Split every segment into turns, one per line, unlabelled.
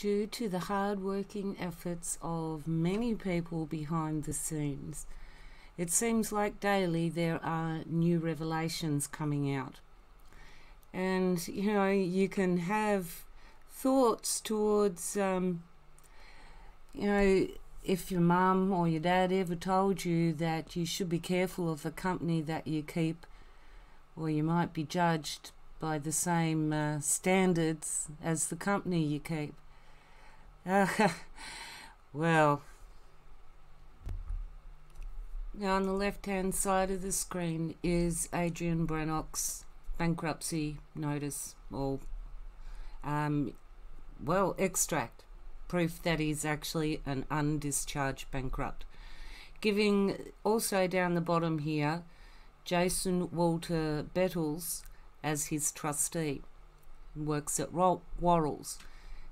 due to the hard-working efforts of many people behind the scenes. It seems like daily there are new revelations coming out. And, you know, you can have thoughts towards, um, you know, if your mum or your dad ever told you that you should be careful of the company that you keep, or you might be judged by the same uh, standards as the company you keep. Well, now on the left hand side of the screen is Adrian Brennock's bankruptcy notice or um, well extract proof that he's actually an undischarged bankrupt. Giving also down the bottom here Jason Walter Bettles as his trustee. Works at Worrells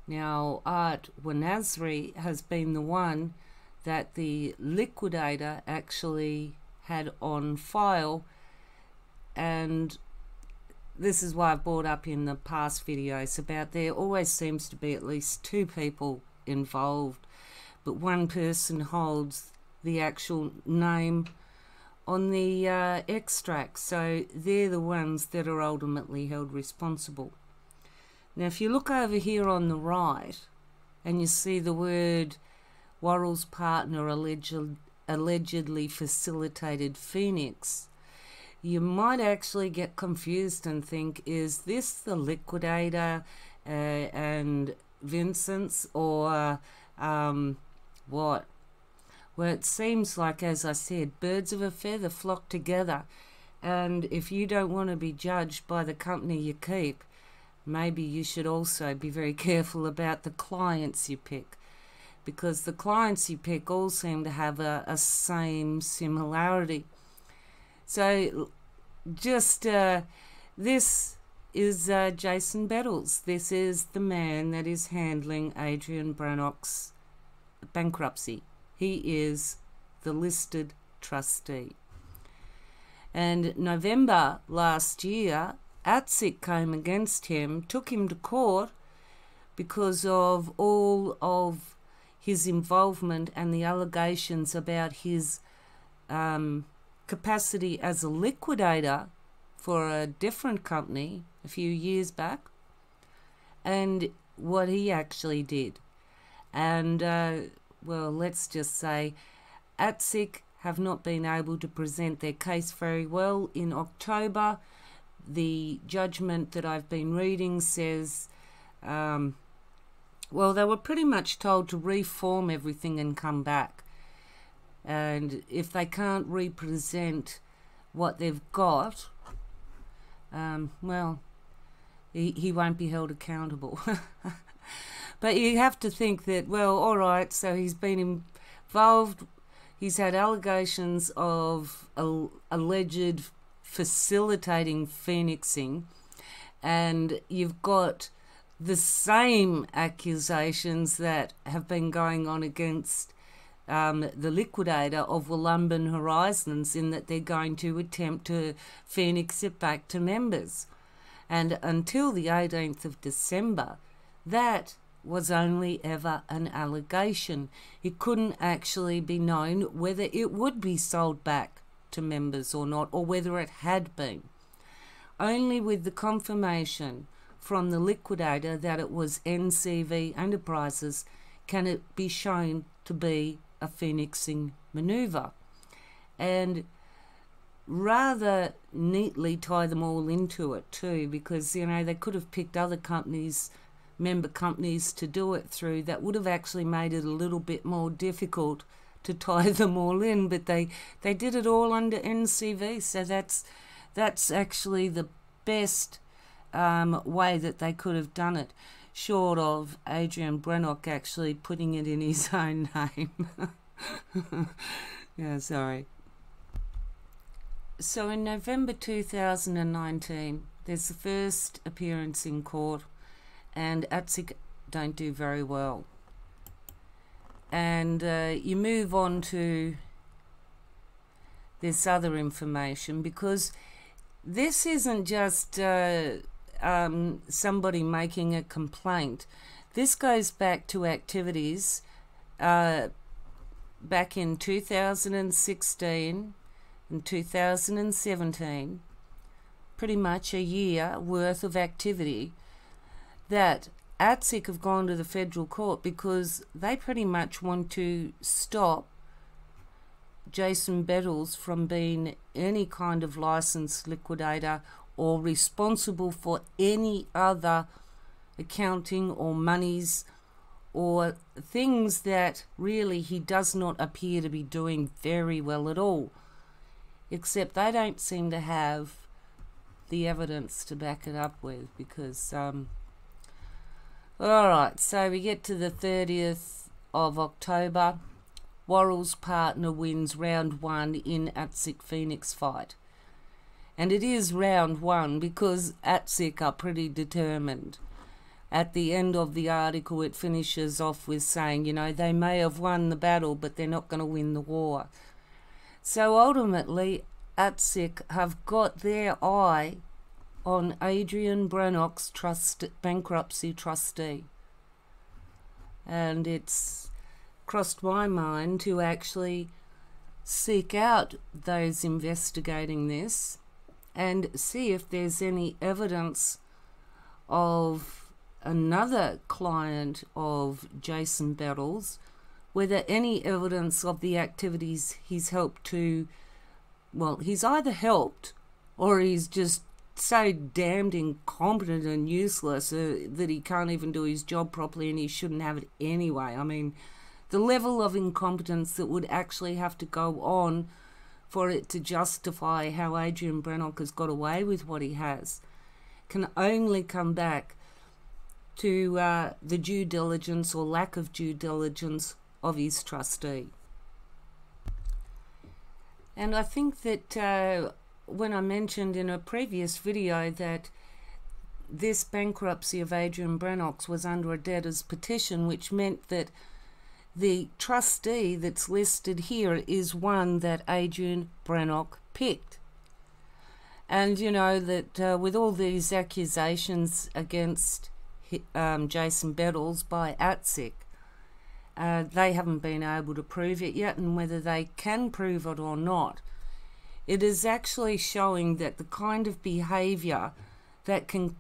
now Art Wanasri has been the one that the liquidator actually had on file and this is why I've brought up in the past videos about there always seems to be at least two people involved but one person holds the actual name on the uh, extract. So they're the ones that are ultimately held responsible now if you look over here on the right and you see the word Worrell's partner alleged, allegedly facilitated Phoenix, you might actually get confused and think, is this the liquidator uh, and Vincent's or um, what? Well, it seems like, as I said, birds of a feather flock together. And if you don't want to be judged by the company you keep, maybe you should also be very careful about the clients you pick because the clients you pick all seem to have a, a same similarity. So, just uh, this is uh, Jason Bettles. This is the man that is handling Adrian Brennock's bankruptcy. He is the listed trustee. And November last year, ASIC came against him, took him to court because of all of his involvement and the allegations about his um, capacity as a liquidator for a different company a few years back and what he actually did. And, uh, well, let's just say ASIC have not been able to present their case very well. In October, the judgment that I've been reading says um, well, they were pretty much told to reform everything and come back. And if they can't represent what they've got, um, well, he, he won't be held accountable. but you have to think that, well, all right, so he's been involved, he's had allegations of alleged facilitating phoenixing, and you've got the same accusations that have been going on against um, the liquidator of Wollumbin Horizons in that they're going to attempt to phoenix it back to members. And until the 18th of December, that was only ever an allegation. It couldn't actually be known whether it would be sold back to members or not, or whether it had been. Only with the confirmation from the liquidator that it was NCV Enterprises can it be shown to be a phoenixing maneuver. And rather neatly tie them all into it too, because you know they could have picked other companies, member companies, to do it through. That would have actually made it a little bit more difficult to tie them all in, but they they did it all under NCV, so that's that's actually the best um, way that they could have done it, short of Adrian Brennock actually putting it in his own name. yeah, sorry. So in November 2019, there's the first appearance in court, and ASIC don't do very well. And uh, you move on to this other information because this isn't just uh, um, somebody making a complaint. This goes back to activities uh, back in 2016 and 2017, pretty much a year worth of activity that ASIC have gone to the federal court because they pretty much want to stop Jason Bettles from being any kind of licensed liquidator or responsible for any other accounting or monies or things that really he does not appear to be doing very well at all. Except they don't seem to have the evidence to back it up with because. Um, Alright, so we get to the 30th of October. Worrell's partner wins round one in ASIC Phoenix fight. And it is round one because ASIC are pretty determined. At the end of the article, it finishes off with saying, you know, they may have won the battle, but they're not going to win the war. So ultimately, ASIC have got their eye on Adrian Brennock's trust, bankruptcy trustee. And it's crossed my mind to actually seek out those investigating this and see if there's any evidence of another client of Jason Bettles, whether any evidence of the activities he's helped to, well, he's either helped or he's just so damned incompetent and useless uh, that he can't even do his job properly and he shouldn't have it anyway. I mean, the level of incompetence that would actually have to go on for it to justify how Adrian Brennock has got away with what he has can only come back to uh, the due diligence or lack of due diligence of his trustee. And I think that uh, when I mentioned in a previous video that this bankruptcy of Adrian Brennock's was under a debtor's petition, which meant that the trustee that's listed here is one that Adrian Brennock picked. And you know that uh, with all these accusations against um, Jason Bettles by ASIC, uh, they haven't been able to prove it yet, and whether they can prove it or not, it is actually showing that the kind of behaviour that can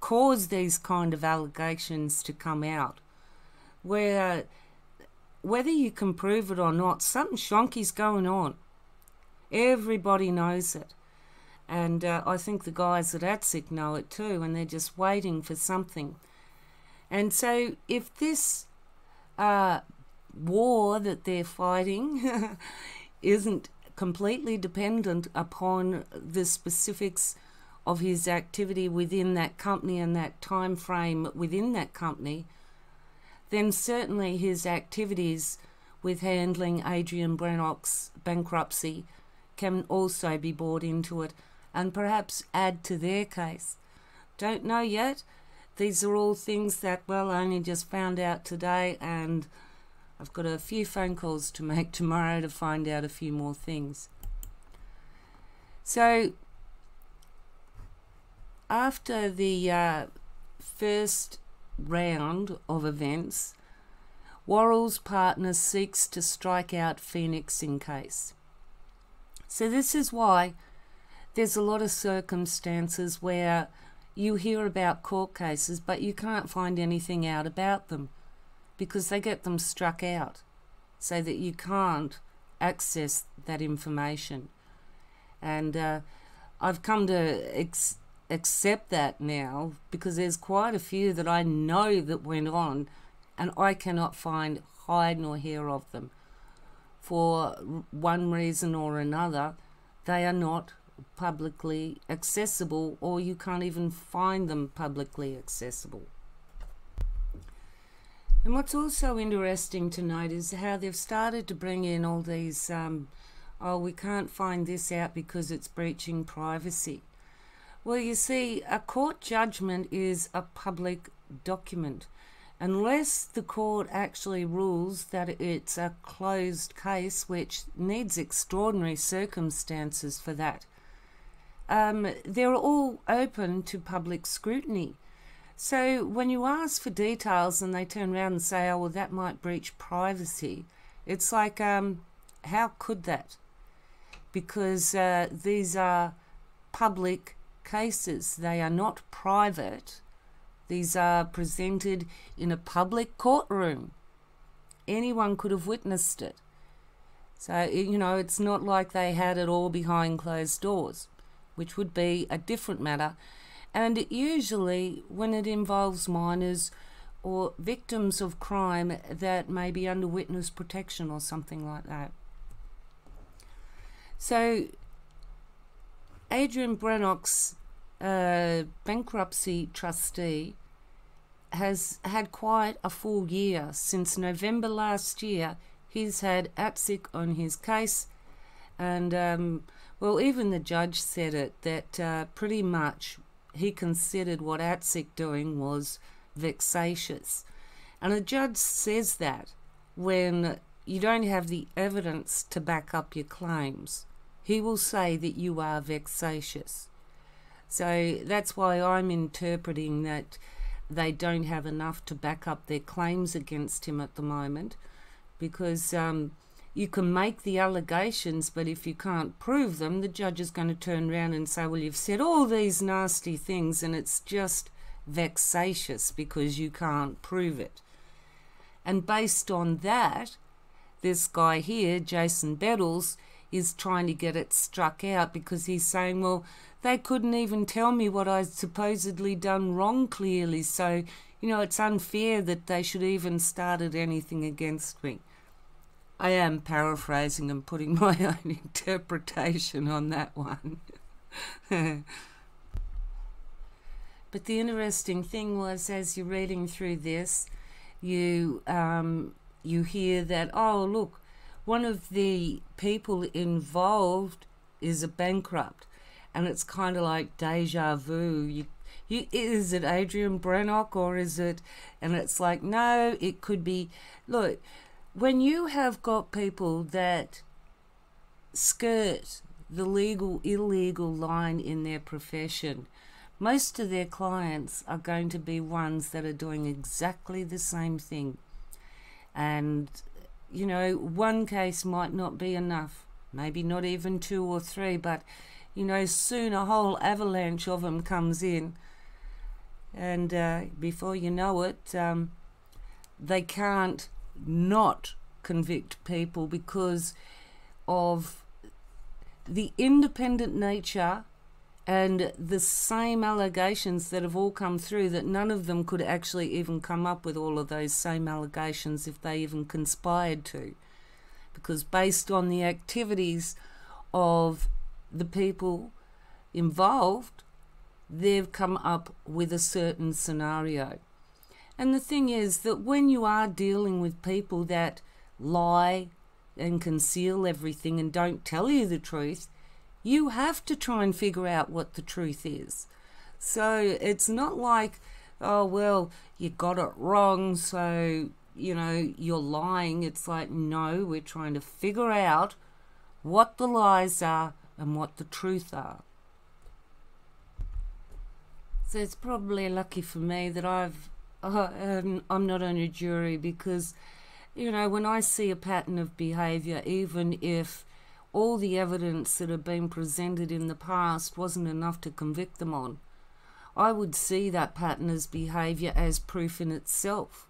cause these kind of allegations to come out, where whether you can prove it or not, something shonky's going on. Everybody knows it. And uh, I think the guys at ASIC know it too, and they're just waiting for something. And so, if this uh, war that they're fighting isn't completely dependent upon the specifics of his activity within that company and that time frame within that company, then certainly his activities with handling Adrian Brennock's bankruptcy can also be brought into it and perhaps add to their case. Don't know yet. These are all things that, well, I only just found out today, and I've got a few phone calls to make tomorrow to find out a few more things. So, after the uh, first round of events, Worrell's partner seeks to strike out Phoenix in case. So, this is why there's a lot of circumstances where you hear about court cases, but you can't find anything out about them because they get them struck out so that you can't access that information. And uh, I've come to accept that now because there's quite a few that I know that went on and I cannot find hide nor hair of them. For one reason or another, they are not publicly accessible or you can't even find them publicly accessible. And what's also interesting to note is how they've started to bring in all these, um, oh, we can't find this out because it's breaching privacy. Well, you see, a court judgment is a public document. Unless the court actually rules that it's a closed case, which needs extraordinary circumstances for that, um, they're all open to public scrutiny. So when you ask for details and they turn around and say, oh, well, that might breach privacy, it's like, um, how could that? Because uh, these are public cases, they are not private. These are presented in a public courtroom. Anyone could have witnessed it. So, you know, it's not like they had it all behind closed doors, which would be a different matter. And usually, when it involves minors or victims of crime that may be under witness protection or something like that. So, Adrian Brennock's uh, bankruptcy trustee has had quite a full year since November last year he's had ASIC on his case, and um, well, even the judge said it that uh, pretty much he considered what ASIC doing was vexatious, and a judge says that when you don't have the evidence to back up your claims, he will say that you are vexatious. So that's why I'm interpreting that they don't have enough to back up their claims against him at the moment because um, you can make the allegations, but if you can't prove them, the judge is going to turn around and say, Well, you've said all these nasty things, and it's just vexatious because you can't prove it. And based on that, this guy here, Jason Bettles, is trying to get it struck out because he's saying, Well, they couldn't even tell me what I'd supposedly done wrong clearly, so, you know, it's unfair that they should even started anything against me. I am paraphrasing and putting my own interpretation on that one. but the interesting thing was, as you're reading through this, you um, you hear that oh look, one of the people involved is a bankrupt, and it's kind of like deja vu. You, you, is it Adrian Brennock or is it? And it's like no, it could be. Look, when you have got people that skirt the legal illegal line in their profession, most of their clients are going to be ones that are doing exactly the same thing. And, you know, one case might not be enough, maybe not even two or three, but, you know, soon a whole avalanche of them comes in. And uh, before you know it, um, they can't not convict people because of the independent nature and the same allegations that have all come through that none of them could actually even come up with all of those same allegations if they even conspired to. Because based on the activities of the people involved they've come up with a certain scenario and the thing is that when you are dealing with people that lie and conceal everything and don't tell you the truth, you have to try and figure out what the truth is. So it's not like, oh, well, you got it wrong, so, you know, you're lying. It's like, no, we're trying to figure out what the lies are and what the truth are. So it's probably lucky for me that I've uh, I'm not on a jury because, you know, when I see a pattern of behaviour, even if all the evidence that had been presented in the past wasn't enough to convict them on, I would see that pattern as behaviour as proof in itself.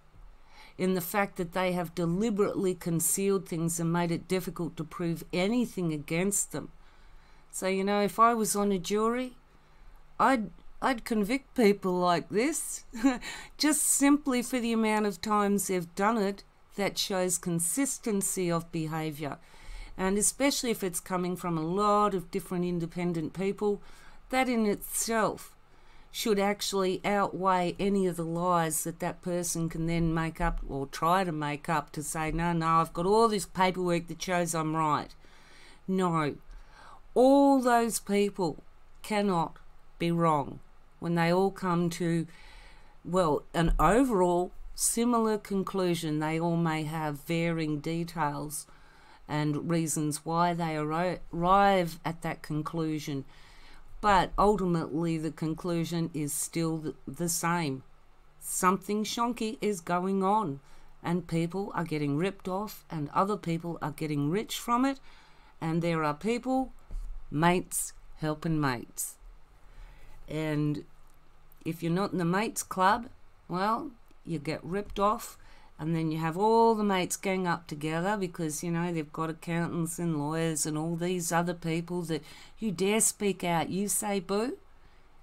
In the fact that they have deliberately concealed things and made it difficult to prove anything against them. So, you know, if I was on a jury, I'd I'd convict people like this just simply for the amount of times they've done it that shows consistency of behaviour. And especially if it's coming from a lot of different independent people, that in itself should actually outweigh any of the lies that that person can then make up or try to make up to say, no, no, I've got all this paperwork that shows I'm right. No, all those people cannot be wrong when they all come to, well, an overall similar conclusion. They all may have varying details and reasons why they arrive at that conclusion. But ultimately, the conclusion is still the, same. Something shonky is going on, and people are getting ripped off, and other people are getting rich from it, and there are people, mates, helping mates. And if you're not in the mates club, well, you get ripped off and then you have all the mates gang up together because you know they've got accountants and lawyers and all these other people that you dare speak out. You say boo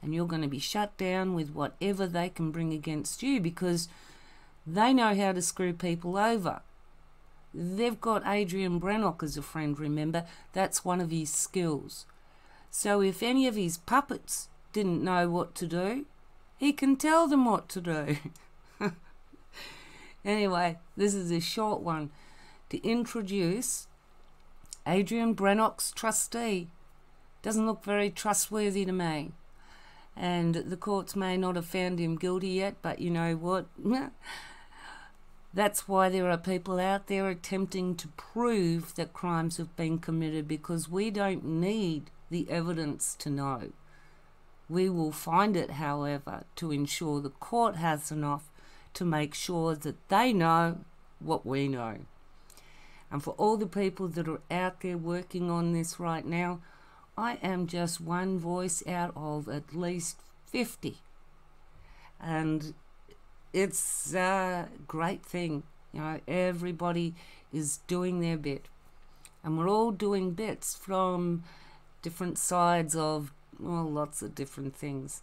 and you're going to be shut down with whatever they can bring against you because they know how to screw people over. They've got adrian Brennock as a friend remember? That's one of his skills. So if any of his puppets didn't know what to do he can tell them what to do Anyway, this is a short one to introduce Adrian Brennock's trustee. Doesn't look very trustworthy to me. And the courts may not have found him guilty yet, but you know what? That's why there are people out there attempting to prove that crimes have been committed because we don't need the evidence to know. We will find it, however, to ensure the court has enough to make sure that they know what we know. And for all the people that are out there working on this right now, I am just one voice out of at least 50. And it's a great thing. You know, everybody is doing their bit. And we're all doing bits from different sides of, well, lots of different things.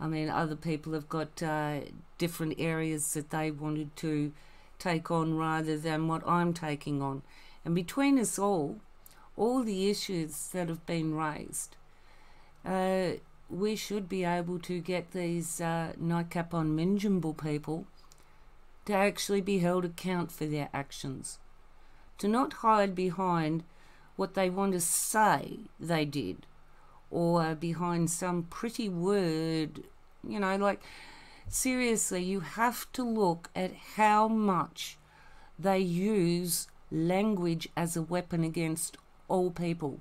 I mean, other people have got uh, different areas that they wanted to take on rather than what I'm taking on. And between us all, all the issues that have been raised, uh, we should be able to get these uh, nightcap on Minjimble people to actually be held account for their actions, to not hide behind what they want to say they did or behind some pretty word you know, like, seriously, you have to look at how much they use language as a weapon against all people.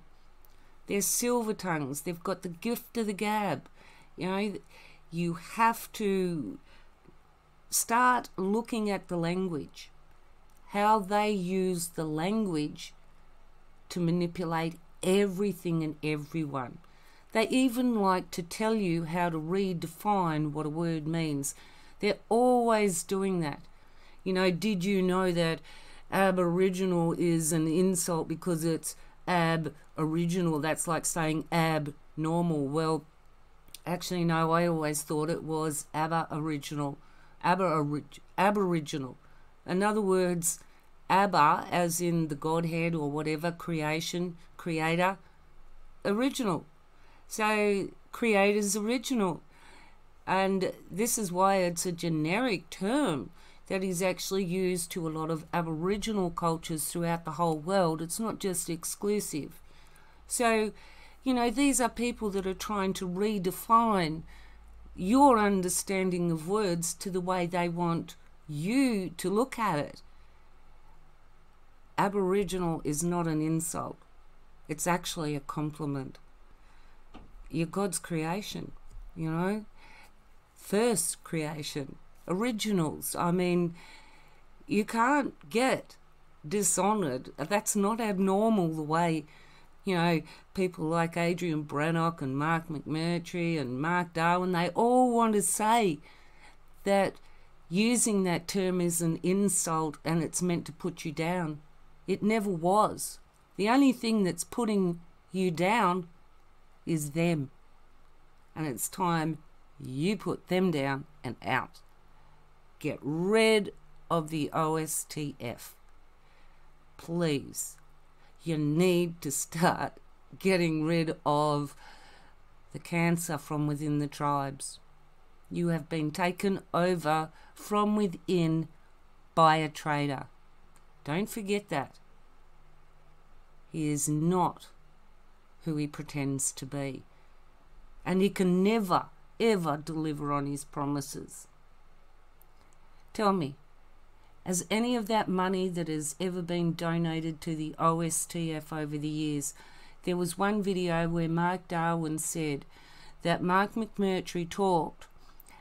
They're silver tongues, they've got the gift of the gab. You know, you have to start looking at the language, how they use the language to manipulate everything and everyone. They even like to tell you how to redefine what a word means. They're always doing that. You know, did you know that Aboriginal is an insult because it's ab original? That's like saying abnormal. Well, actually, no, I always thought it was aboriginal. aboriginal. In other words, Abba, as in the Godhead or whatever, creation, creator, original. So creator's original. And this is why it's a generic term that is actually used to a lot of Aboriginal cultures throughout the whole world. It's not just exclusive. So, you know, these are people that are trying to redefine your understanding of words to the way they want you to look at it. Aboriginal is not an insult, it's actually a compliment you're God's creation, you know, first creation, originals. I mean, you can't get dishonored. That's not abnormal the way, you know, people like Adrian Brennock and Mark McMurtrie and Mark Darwin, they all want to say that using that term is an insult and it's meant to put you down. It never was. The only thing that's putting you down is them. And it's time you put them down and out. Get rid of the OSTF. Please. You need to start getting rid of the cancer from within the tribes. You have been taken over from within by a traitor. Don't forget that. He is not who he pretends to be. And he can never, ever deliver on his promises. Tell me, has any of that money that has ever been donated to the OSTF over the years, there was one video where Mark Darwin said that Mark McMurtrie talked,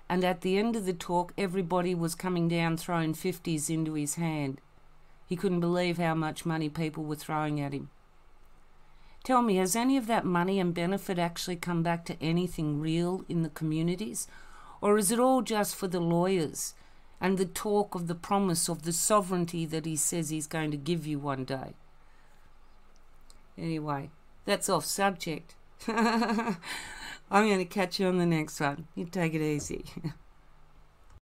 and at the end of the talk, everybody was coming down throwing 50s into his hand. He couldn't believe how much money people were throwing at him. Tell me, has any of that money and benefit actually come back to anything real in the communities? Or is it all just for the lawyers and the talk of the promise of the sovereignty that he says he's going to give you one day? Anyway, that's off subject. I'm going to catch you on the next one. You take it easy.